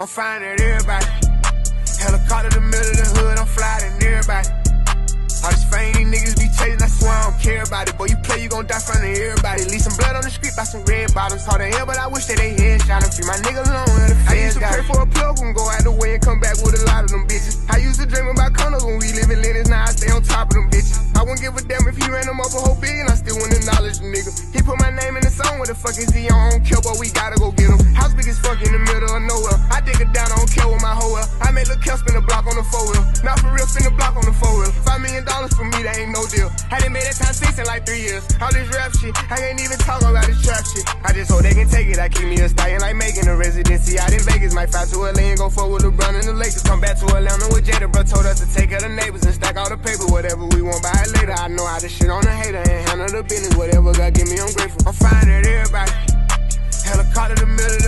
I'm flying at everybody. Helicopter the middle of the hood, I'm flying at everybody. All this fame these niggas be chasing, I swear I don't care about it. Boy, you play, you gon' die front of everybody. Leave some blood on the street by some red bottoms. Hard to hell, but I wish that they headshot him. Free my nigga alone, the I used to pray for a plug and go out the way and come back with a lot of them bitches. I used to dream about condos when we live in Lennox, now I stay on top of them bitches. I wouldn't give a damn if he ran them up a whole billion, I still wouldn't acknowledge the nigga. He put my name in the song, what the fuck is he on? I don't care, but we gotta Lil' Kel spin the block on the four wheel. Not for real, spin a block on the four wheel. Five million dollars for me, that ain't no deal. Hadn't made that time six in like three years. All this rap shit, I can't even talk about this trap shit. I just hope they can take it. I keep me a stallion like making a residency out in Vegas. Might fly to LA and go forward with LeBron and the Lakers. Come back to Atlanta with Jada, bro. Told us to take of the neighbors and stack all the paper. Whatever we want, buy it later. I know how to shit on the hater and handle the business. Whatever God give me, I'm grateful. I'm flying at everybody. Helicopter the middle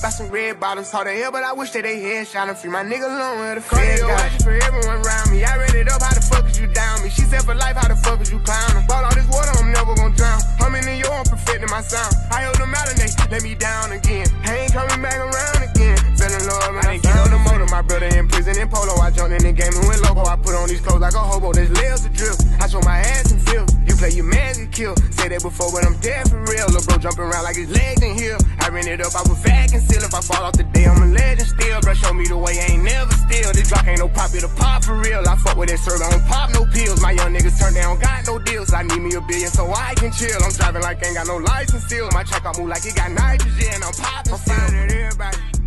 blood on the street by some red bottoms. Hard to hell, but I wish that they headshot him. Free my nigga alone where the got watching for everyone around me. I read it up, how the fuck is you down me? She said for life, how the fuck is you clowning? Bought all this water, I'm never gon' drown. I'm in New York, I'm perfecting my sound. I held them out and they let me down again. I ain't coming back around again. Fell in love, man. I didn't get on the motor. My brother in prison in polo. I jumped in the game and went loco. I put on these clothes like a hobo. There's layers of drip. I show my ass and feel. You play your man get killed. Say that before, but I'm dead for real. Jumping around like his legs in here. I ran it up, I was and still. If I fall off the day, I'm a legend still. Bro, show me the way, ain't never still. This drop ain't no pop, it pop for real. I fuck with that syrup, I don't pop no pills. My young niggas turn down, got no deals. I need me a billion so I can chill. I'm driving like ain't got no license still. My truck I move like it got nitrogen. I'm popping. I'm flying at everybody.